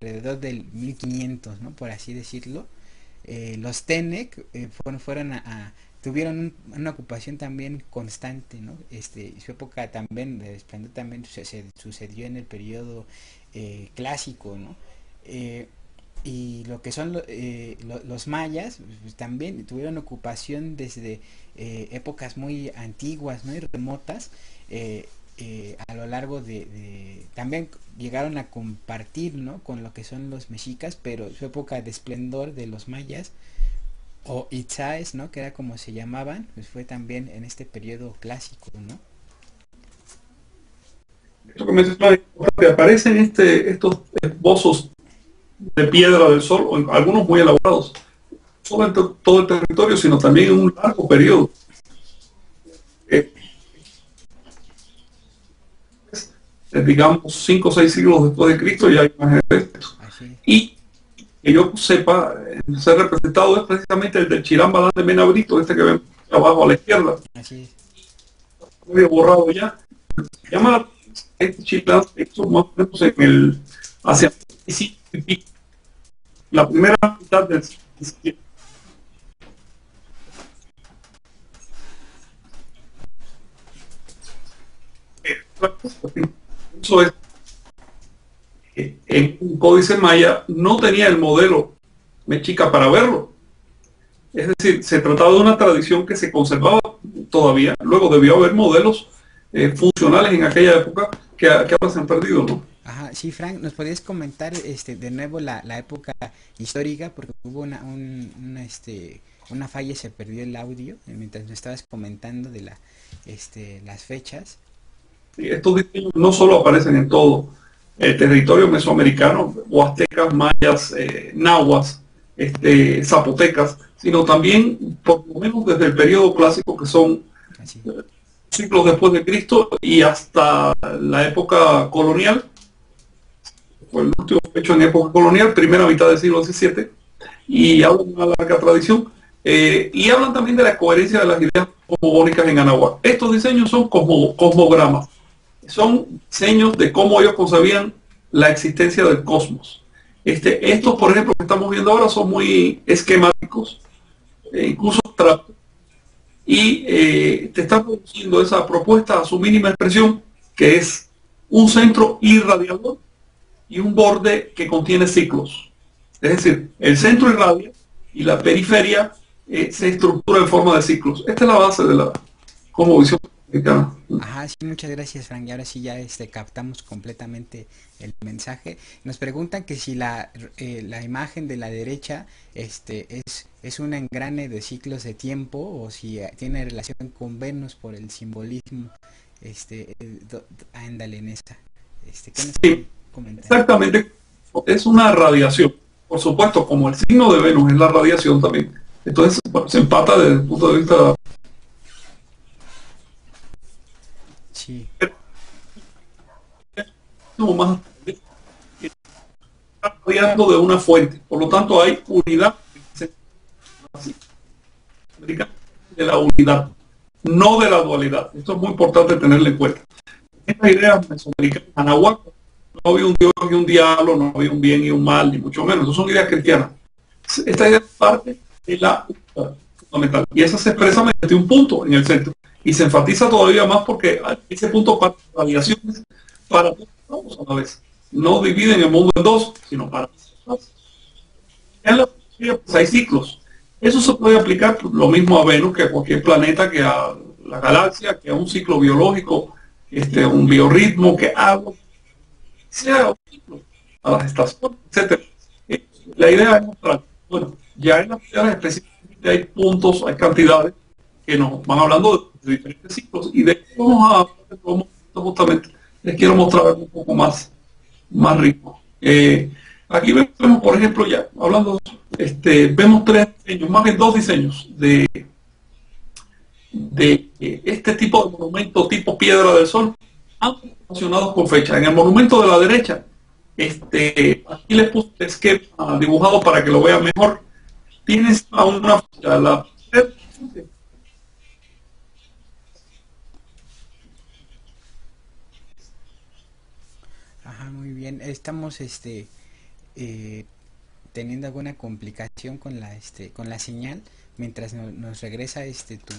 alrededor del 1500, ¿no? Por así decirlo. Eh, los Tenec eh, fueron, fueron a, tuvieron una ocupación también constante, ¿no? Este, su época también de esplendor también se, sucedió en el periodo eh, clásico, ¿no? y lo que son los mayas pues, también tuvieron ocupación desde épocas muy antiguas, ¿no? Y remotas. Eh, a lo largo de, también llegaron a compartir ¿no? con lo que son los mexicas pero su época de esplendor de los mayas o itzaes no que era como se llamaban pues fue también en este periodo clásico no aparecen este, estos esbozos de piedra del sol algunos muy elaborados solo en todo el territorio sino también en un largo periodo eh, Eh, digamos, cinco o seis siglos después de Cristo, ya hay imágenes de esto. Y que yo sepa, ser representado es precisamente el del Chirán de Menabrito, este que ven abajo a la izquierda. Así Muy borrado ya. Se llama este Chirán, esto más o menos en el, hacia la primera mitad del. Eso es en un códice maya no tenía el modelo mexica para verlo. Es decir, se trataba de una tradición que se conservaba todavía. Luego debió haber modelos eh, funcionales en aquella época que, ahora se han perdido, ¿no? Ajá, sí, Frank, ¿nos podrías comentar este, de nuevo la, época histórica? Porque hubo una, una, este, una falla se perdió el audio mientras me estabas comentando de la, este, las fechas estos diseños no solo aparecen en todo el territorio mesoamericano, huastecas, mayas, eh, nahuas, este, zapotecas, sino también por lo menos desde el periodo clásico que son eh, siglos después de Cristo y hasta la época colonial, fue el último hecho en época colonial, primera mitad del siglo XVII, y hablan de una larga tradición, eh, y hablan también de la coherencia de las ideas cosmogónicas en Anahuac. Estos diseños son cosmogramas, son seños de cómo ellos concebían la existencia del cosmos. Este, estos, por ejemplo, que estamos viendo ahora son muy esquemáticos, e incluso abstractos, y eh, te están produciendo esa propuesta a su mínima expresión, que es un centro irradiador y un borde que contiene ciclos. Es decir, el centro irradia y la periferia eh, se estructura en forma de ciclos. Esta es la base de la visión Ajá, sí, muchas gracias, Frank. Y ahora sí ya este, captamos completamente el mensaje. Nos preguntan que si la, eh, la imagen de la derecha este, es, es un engrane de ciclos de tiempo o si eh, tiene relación con Venus por el simbolismo. Este, ándale en esa. Este, sí, exactamente. Es una radiación. Por supuesto, como el signo de Venus es la radiación también. Entonces se empata desde el punto de vista Sí. más de una fuente, por lo tanto hay unidad de la unidad, no de la dualidad. Esto es muy importante tenerlo en cuenta. Esta idea mesoamericana, Anahuac, no había un Dios y un diablo, no había un bien y un mal, ni mucho menos. Eso son ideas cristianas. Esta idea es parte de la fundamental. Y esa se expresa mediante un punto en el centro y se enfatiza todavía más porque ese punto para radiaciones para todos a vez. No dividen el mundo en dos, sino para En la pues hay ciclos. Eso se puede aplicar pues, lo mismo a Venus que a cualquier planeta, que a la galaxia, que a un ciclo biológico, este, un biorritmo, que algo sea un ciclo, a las estaciones, etc. La idea es mostrar, bueno, ya en las ciudades específicamente hay puntos, hay cantidades que nos van hablando de diferentes ciclos. Y de eso vamos a justamente. Les quiero mostrar un poco más más rico. Eh, aquí vemos por ejemplo ya hablando este vemos tres diseños más bien dos diseños de de este tipo de monumento tipo piedra del sol relacionados con fecha. En el monumento de la derecha este aquí les puse el esquema dibujado para que lo vean mejor. Tienes a una la muy bien. Estamos este eh, teniendo alguna complicación con la este con la señal mientras nos regresa este tu,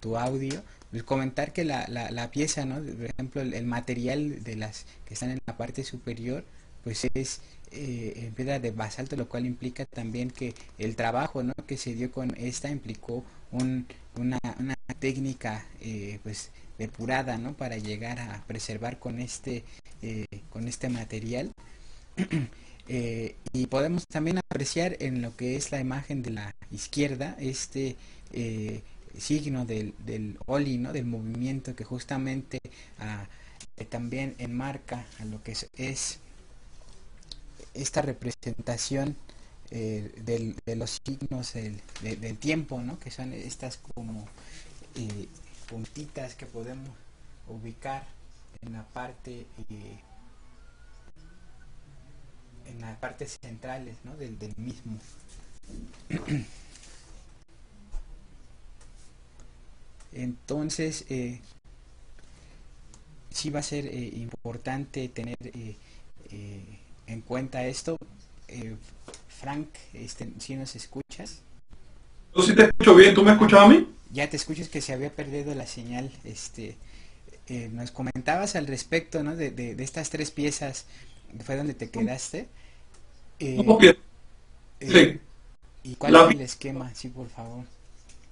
tu audio pues comentar que la, la, pieza no por ejemplo el, material de las que están en la parte superior pues es eh, en piedra de basalto lo cual implica también que el trabajo ¿no? que se dio con esta implicó un, una, una, técnica eh, pues depurada ¿no? para llegar a preservar con este eh, con este material Eh, y podemos también apreciar en lo que es la imagen de la izquierda este eh, signo del, del oli, del movimiento que justamente ah, también enmarca a lo que es, esta representación de los signos del, del, tiempo, ¿no? que son estas como puntitas que podemos ubicar en la parte en las partes centrales ¿no? del, mismo. Entonces, eh, sí va a ser eh, importante tener eh, eh, en cuenta esto. Frank, este, si nos escuchas. Yo sí te escucho bien, ¿tú me escuchas a mí? Ya te escuchas que se había perdido la señal. Este, nos comentabas al respecto ¿no? de, de, de estas tres piezas fue donde te quedaste. Eh, eh, sí. ¿Y cuál es el esquema? Sí, por favor.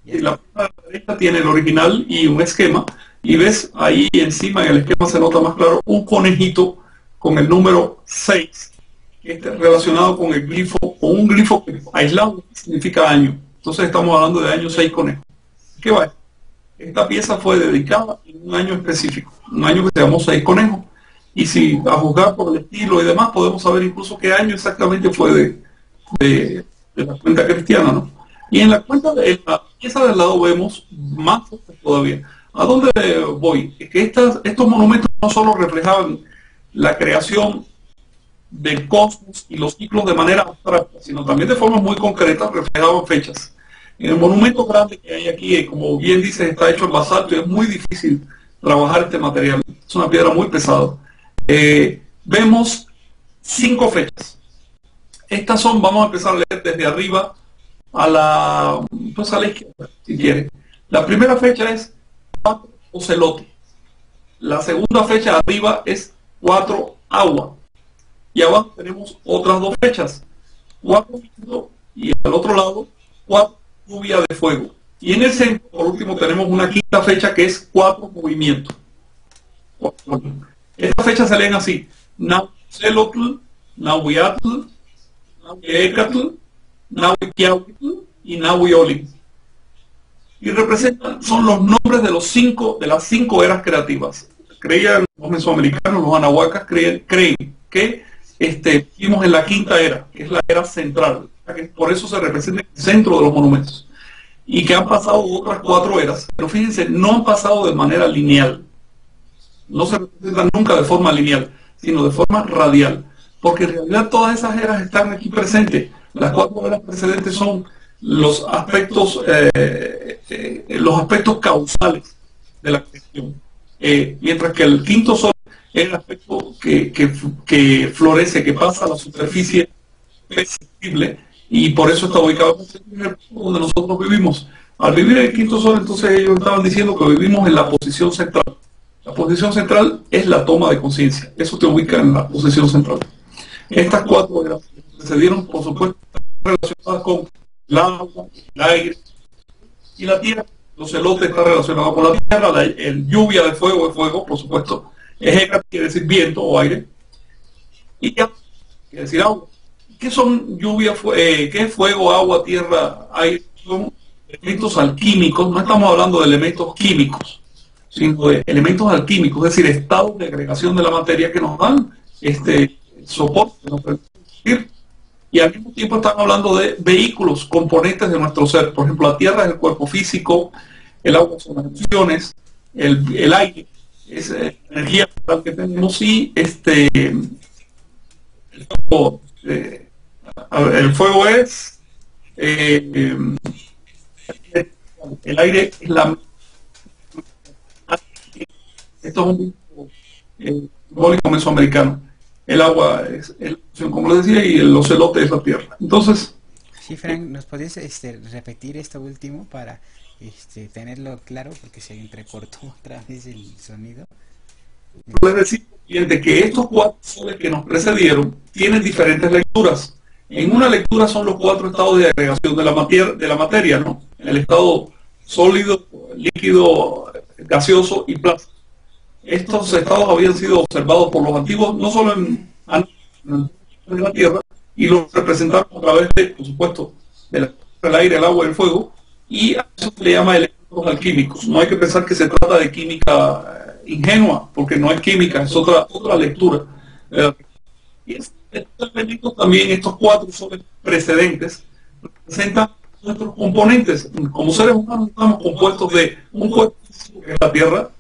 la derecha tiene el original y un esquema. Y ves ahí encima en el esquema se nota más claro un conejito con el número 6, que está relacionado con el glifo, o un glifo aislado significa año. Entonces estamos hablando de año 6 conejos. ¿Qué va? Esta pieza fue dedicada en un año específico, un año que se llamó 6 conejos y si a juzgar por el estilo y demás, podemos saber incluso qué año exactamente fue de, de, la cuenta cristiana, ¿no? Y en la cuenta de la pieza del lado vemos más todavía. ¿A dónde voy? Es que estas, estos monumentos no solo reflejaban la creación del cosmos y los ciclos de manera abstracta, sino también de forma muy concreta reflejaban fechas. En el monumento grande que hay aquí, como bien dice, está hecho en basalto y es muy difícil trabajar este material. Es una piedra muy pesada. Eh, vemos cinco fechas. Estas son, vamos a empezar a leer desde arriba a la, pues a la izquierda, si quiere. La primera fecha es 4 ocelote. La segunda fecha arriba es 4 agua. Y abajo tenemos otras dos fechas. 4 y al otro lado 4 lluvia de fuego. Y en el centro, por último, tenemos una quinta fecha que es 4 movimientos. Estas fechas se leen así. Nahuicelotl, Nahuiatl, Nahuiecatl, Nahuiquiahuitl y Nahuioli. Y representan, son los nombres de los cinco, de las cinco eras creativas. Creían los mesoamericanos, los anahuacas creen, creen que este, vivimos en la quinta era, que es la era central, que por eso se representa el centro de los monumentos. Y que han pasado otras cuatro eras, pero fíjense, no han pasado de manera lineal no se representan nunca de forma lineal, sino de forma radial, porque en realidad todas esas eras están aquí presentes. Las cuatro eras precedentes son los aspectos, eh, eh, los aspectos causales de la creación, eh, mientras que el quinto sol es el aspecto que, que, florece, que pasa a la superficie perceptible y por eso está ubicado en el donde nosotros vivimos. Al vivir el quinto sol, entonces ellos estaban diciendo que vivimos en la posición central la posición central es la toma de conciencia. Eso te ubica en la posición central. Estas cuatro se dieron, por supuesto, relacionadas con el agua, el aire y la tierra. Los celotes están relacionados con la tierra, la el lluvia de fuego es fuego, por supuesto. Ejecra quiere decir viento o aire. Y ya quiere decir agua. ¿Qué son lluvia, eh, qué es fuego, agua, tierra, aire? Son elementos alquímicos, no estamos hablando de elementos químicos sino de elementos alquímicos, es decir, estados de agregación de la materia que nos dan este soporte, nos y al mismo tiempo están hablando de vehículos, componentes de nuestro ser. Por ejemplo, la tierra es el cuerpo físico, el agua son las emociones, el, el aire es eh, energía que tenemos y este el fuego, eh, el fuego es eh, el aire es la esto es un simbólico mesoamericano. el agua es el como les decía, y el ocelote es la tierra. Entonces... Sí, Frank, ¿nos podías este, repetir esto último para este, tenerlo claro? Porque se entrecortó otra vez el sonido. Les decía que estos cuatro soles que nos precedieron tienen diferentes lecturas. En una lectura son los cuatro estados de agregación de la materia, de la. El estado sólido, líquido, gaseoso y plástico. Estos estados habían sido observados por los antiguos, no solo en, la Tierra, y los representaron a través de, por supuesto, del aire, el agua y el fuego, y a eso se le llama elementos alquímicos. No hay que pensar que se trata de química eh, ingenua, porque no es química, es otra, otra lectura. y estos elementos también, estos cuatro soles precedentes, representan nuestros componentes. Como seres humanos estamos compuestos de un cuerpo que es la Tierra,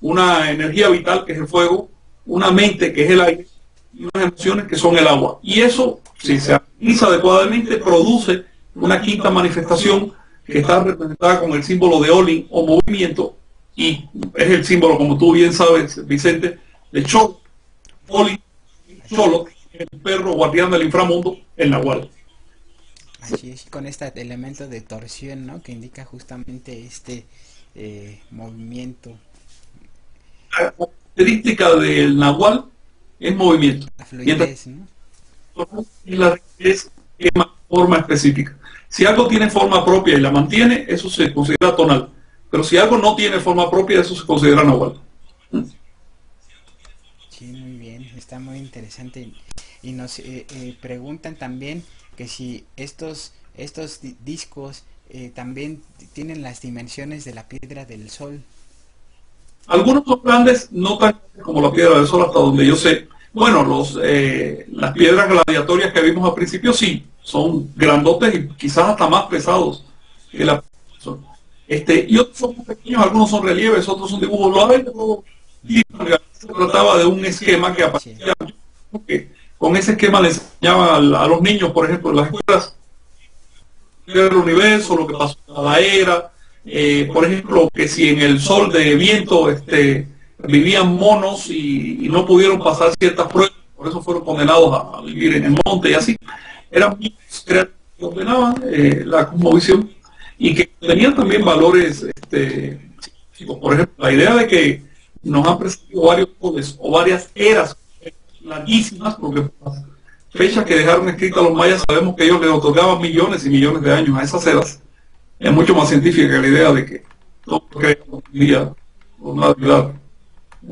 una energía vital que es el fuego, una mente que es el aire y unas emociones que son el agua. Y eso, si se analiza adecuadamente, produce una quinta manifestación que está representada con el símbolo de Olin o movimiento y es el símbolo, como tú bien sabes, Vicente, de Cholo. Olin, Cholo, el perro guardián del inframundo, el Nahual. Así es, con este elemento de torsión, ¿no? Que indica justamente este eh, movimiento la característica del nahual es movimiento. La fluidez, ¿no? Y la es forma específica. Si algo tiene forma propia y la mantiene, eso se considera tonal. Pero si algo no tiene forma propia, eso se considera nahual. Bien, está muy interesante. Y nos eh, eh, preguntan también que si estos, estos discos eh, también tienen las dimensiones de la piedra del sol. Algunos son grandes, no tan como la piedra del sol, hasta donde yo sé. Bueno, los, las piedras gladiatorias que vimos al principio sí, son grandotes y quizás hasta más pesados que la este, y otros son pequeños, algunos son relieves, otros son dibujos. Lo y se trataba de un esquema que aparecía, con ese esquema le enseñaban a, los niños, por ejemplo, en las escuelas, el universo, lo que pasó en la era, eh, por ejemplo, que si en el sol de viento este, vivían monos y, no pudieron pasar ciertas pruebas, por eso fueron condenados a, vivir en el monte y así, eran que ordenaban eh, la cosmovisión y que tenían también valores, este, por ejemplo, la idea de que nos han presentado varios o varias eras larguísimas, porque fechas que dejaron escritas los mayas sabemos que ellos les otorgaban millones y millones de años a esas eras es mucho más científica que la idea de que todo crea día una realidad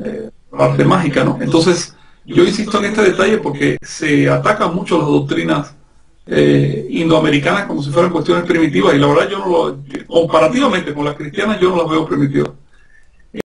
eh, parte mágica, ¿no? Entonces, yo insisto en este detalle porque se atacan mucho las doctrinas eh, indoamericanas como si fueran cuestiones primitivas y la verdad yo no lo, comparativamente con las cristianas yo no las veo primitivas.